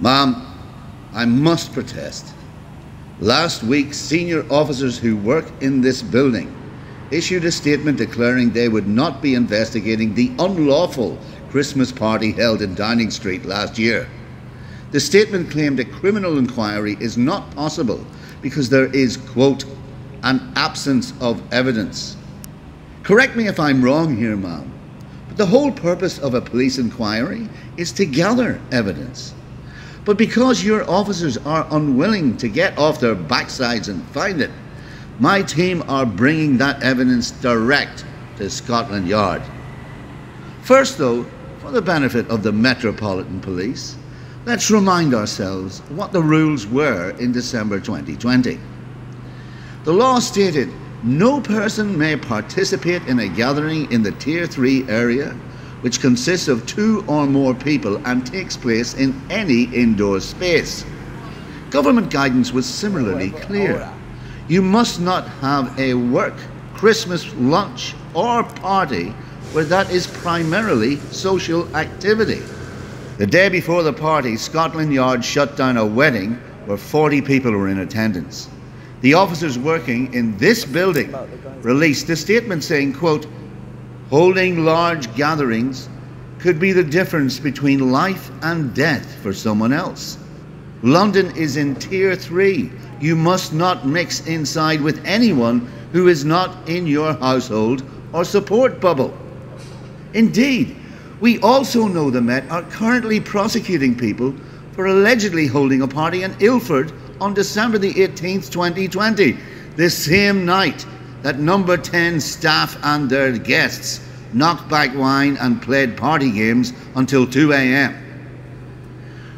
Ma'am, I must protest. Last week, senior officers who work in this building issued a statement declaring they would not be investigating the unlawful Christmas party held in Downing Street last year. The statement claimed a criminal inquiry is not possible because there is, quote, an absence of evidence. Correct me if I'm wrong here, ma'am, but the whole purpose of a police inquiry is to gather evidence. But because your officers are unwilling to get off their backsides and find it, my team are bringing that evidence direct to Scotland Yard. First, though, for the benefit of the Metropolitan Police, let's remind ourselves what the rules were in December 2020. The law stated no person may participate in a gathering in the Tier 3 area which consists of two or more people and takes place in any indoor space. Government guidance was similarly clear. You must not have a work, Christmas lunch, or party where that is primarily social activity. The day before the party, Scotland Yard shut down a wedding where 40 people were in attendance. The officers working in this building released a statement saying, quote, Holding large gatherings could be the difference between life and death for someone else. London is in tier three. You must not mix inside with anyone who is not in your household or support bubble. Indeed, we also know the Met are currently prosecuting people for allegedly holding a party in Ilford on December the 18th, 2020, the same night that number 10 staff and their guests knocked back wine and played party games until 2 a.m.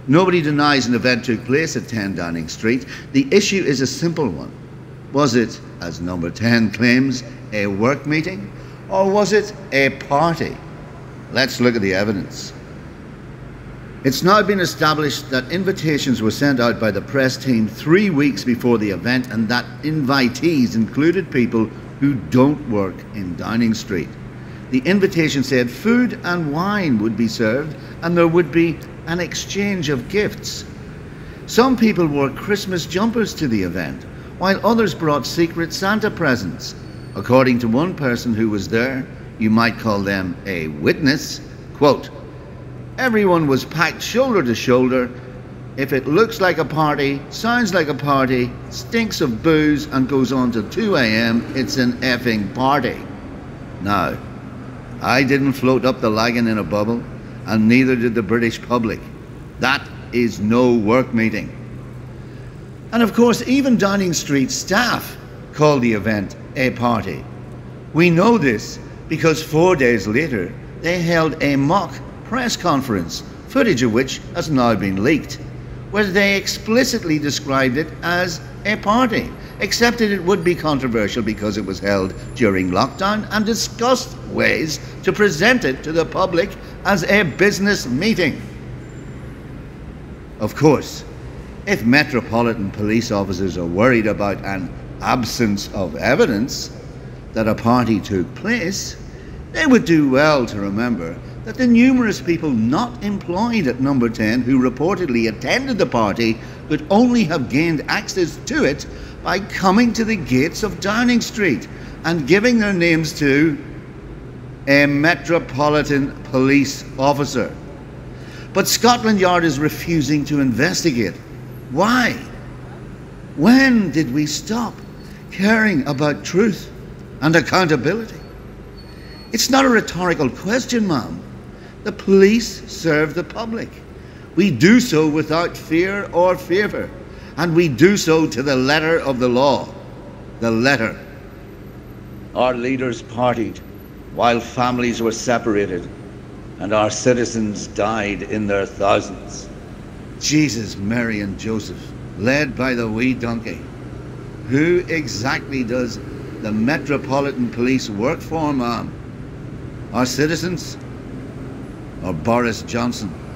Nobody denies an event took place at 10 Downing Street. The issue is a simple one. Was it, as number 10 claims, a work meeting or was it a party? Let's look at the evidence. It's now been established that invitations were sent out by the press team three weeks before the event and that invitees included people who don't work in Downing Street. The invitation said food and wine would be served and there would be an exchange of gifts. Some people wore Christmas jumpers to the event, while others brought secret Santa presents. According to one person who was there, you might call them a witness, quote, Everyone was packed shoulder to shoulder. If it looks like a party, sounds like a party, stinks of booze, and goes on till 2 a.m., it's an effing party. Now, I didn't float up the Lagan in a bubble, and neither did the British public. That is no work meeting. And of course, even Downing Street staff called the event a party. We know this because four days later, they held a mock press conference, footage of which has now been leaked, where they explicitly described it as a party, that it would be controversial because it was held during lockdown and discussed ways to present it to the public as a business meeting. Of course, if Metropolitan Police officers are worried about an absence of evidence that a party took place, they would do well to remember that the numerous people not employed at number 10 who reportedly attended the party could only have gained access to it by coming to the gates of Downing Street and giving their names to a Metropolitan Police officer. But Scotland Yard is refusing to investigate. Why? When did we stop caring about truth and accountability? It's not a rhetorical question, ma'am. The police serve the public. We do so without fear or favour, and we do so to the letter of the law. The letter. Our leaders partied while families were separated, and our citizens died in their thousands. Jesus, Mary, and Joseph, led by the wee donkey. Who exactly does the Metropolitan Police work for, ma'am? Our citizens? Or Boris Johnson.